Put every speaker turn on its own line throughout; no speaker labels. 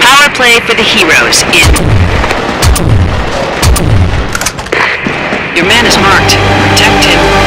Power play for the heroes in. Your man is marked. Protect him.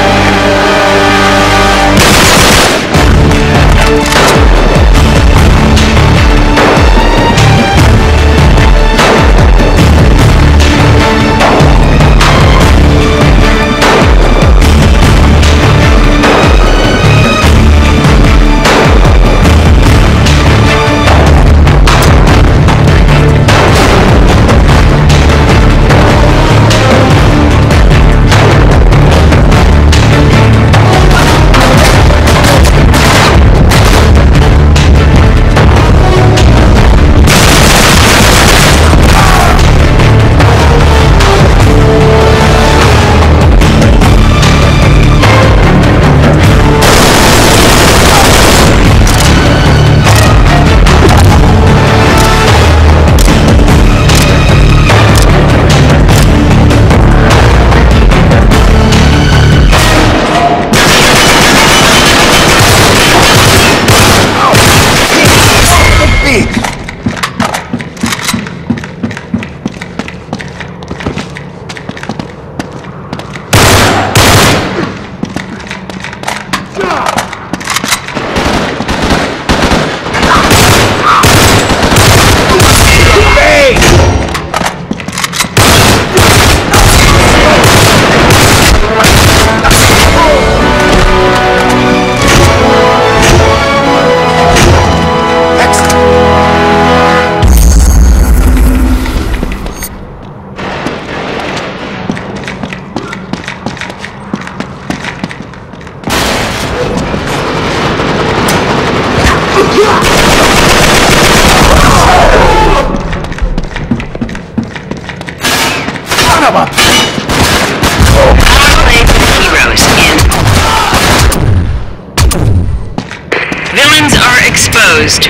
Power play for the heroes in. Villains are exposed.